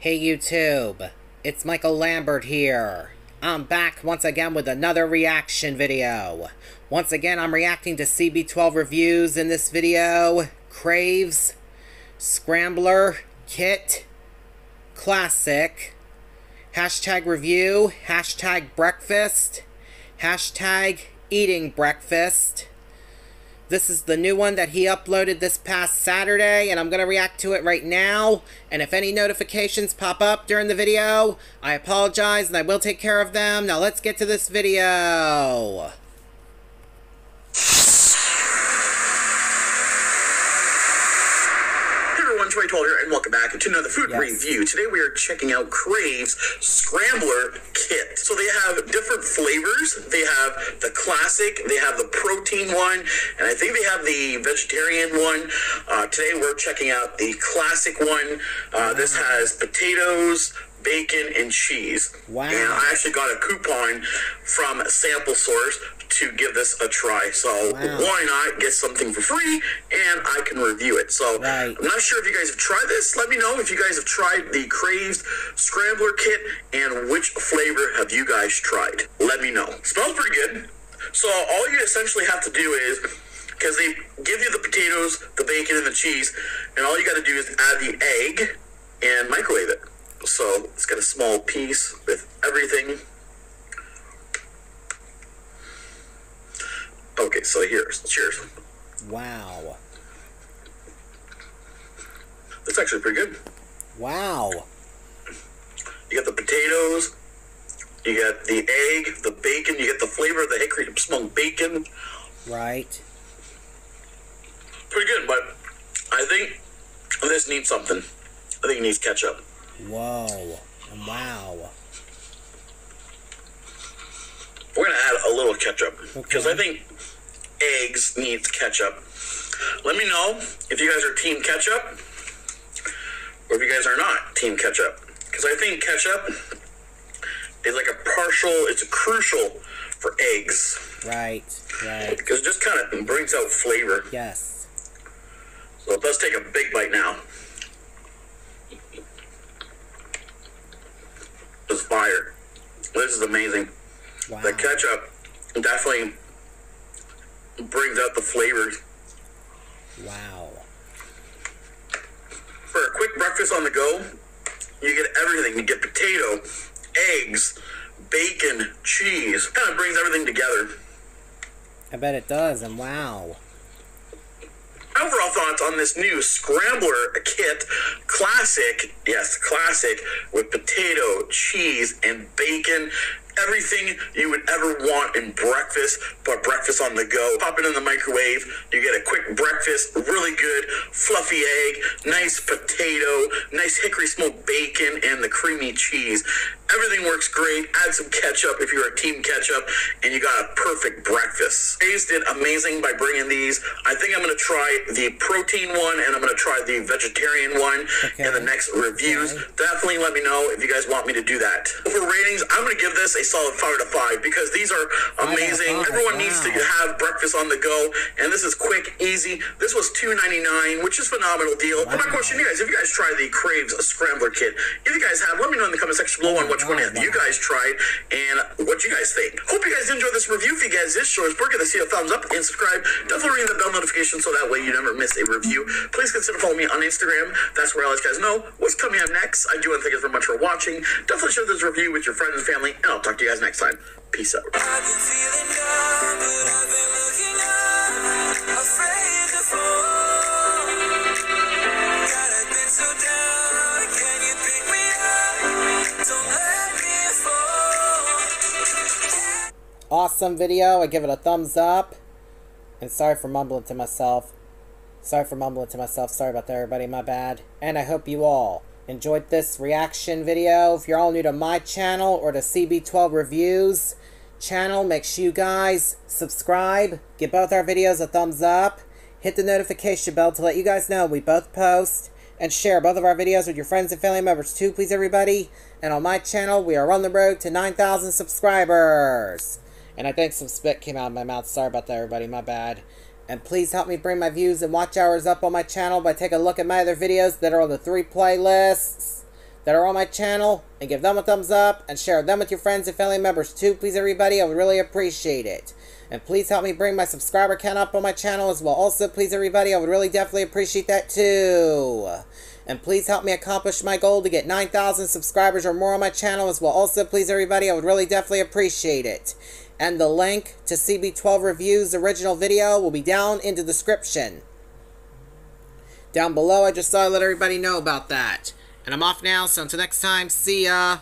Hey YouTube, it's Michael Lambert here. I'm back once again with another reaction video. Once again, I'm reacting to CB12 reviews in this video. Craves, Scrambler, Kit, Classic, hashtag review, hashtag breakfast, hashtag eating breakfast, this is the new one that he uploaded this past Saturday, and I'm going to react to it right now. And if any notifications pop up during the video, I apologize, and I will take care of them. Now let's get to this video. Troy Toll here, and welcome back to another food yes. review. Today we are checking out Crave's Scrambler Kit. So they have different flavors. They have the classic, they have the protein one, and I think they have the vegetarian one. Uh, today we're checking out the classic one. Uh, this has potatoes, bacon, and cheese. Wow. And I actually got a coupon from Sample Source to give this a try. So wow. why not get something for free and I can review it. So right. I'm not sure if you guys have tried this. Let me know if you guys have tried the Craves Scrambler Kit and which flavor have you guys tried. Let me know. Smells pretty good. So all you essentially have to do is because they give you the potatoes, the bacon, and the cheese, and all you got to do is add the egg and microwave it. So it's got a small piece with everything. Okay, so here's cheers. Wow. That's actually pretty good. Wow. You got the potatoes, you got the egg, the bacon, you get the flavor of the hickory smoked bacon. Right. Pretty good, but I think this needs something. I think it needs ketchup. Whoa. Wow. We're going to add a little ketchup because okay. I think eggs needs ketchup. Let me know if you guys are team ketchup or if you guys are not team ketchup. Because I think ketchup is like a partial, it's crucial for eggs. Right, right. Because it just kind of brings out flavor. Yes. So let's take a big bite now. This fire. This is amazing. Wow. The ketchup definitely brings out the flavors. Wow. For a quick breakfast on the go, you get everything. You get potato, eggs, bacon, cheese. Kind of brings everything together. I bet it does, and wow. Overall thoughts on this new Scrambler kit, classic, yes, classic, with potato, cheese, and bacon everything you would ever want in breakfast, but breakfast on the go. Pop it in the microwave. You get a quick breakfast, really good, fluffy egg, nice potato, nice hickory smoked bacon, and the creamy cheese. Everything works great. Add some ketchup if you're a team ketchup, and you got a perfect breakfast. Hayes did amazing by bringing these. I think I'm going to try the protein one, and I'm going to try the vegetarian one okay. in the next reviews. Okay. Definitely let me know if you guys want me to do that. For ratings, I'm going to give this a solid five to five because these are amazing. Oh, Everyone wow. needs to have breakfast on the go, and this is quick, easy. This was $2.99, which is phenomenal deal. Wow. my question to you guys: If you guys tried the Craves Scrambler Kit, if you guys have, let me know in the comment section below on what which one have you guys tried and what you guys think. Hope you guys enjoyed this review. If you guys did, show us going to see a thumbs up and subscribe. Definitely ring the bell notification so that way you never miss a review. Please consider following me on Instagram. That's where I'll let you guys know what's coming up next. I do want to thank you very much for watching. Definitely share this review with your friends and family, and I'll talk to you guys next time. Peace out. awesome video. I give it a thumbs up. And sorry for mumbling to myself. Sorry for mumbling to myself. Sorry about that, everybody. My bad. And I hope you all enjoyed this reaction video. If you're all new to my channel or to CB12 Reviews channel, make sure you guys subscribe. Give both our videos a thumbs up. Hit the notification bell to let you guys know we both post. And share both of our videos with your friends and family members too, please, everybody. And on my channel, we are on the road to 9,000 subscribers. And I think some spit came out of my mouth. Sorry about that, everybody. My bad. And please help me bring my views and watch hours up on my channel by taking a look at my other videos that are on the three playlists. that are on my channel and give them a thumbs up and share them with your friends and family members too, please everybody. I would really appreciate it. And please help me bring my subscriber count up on my channel as well. Also, please everybody, I would really definitely appreciate that too. And please help me accomplish my goal to get 9,000 subscribers or more on my channel as well. Also, please everybody, I would really definitely appreciate it. And the link to CB12 Reviews original video will be down in the description. Down below, I just thought I'd let everybody know about that. And I'm off now, so until next time, see ya!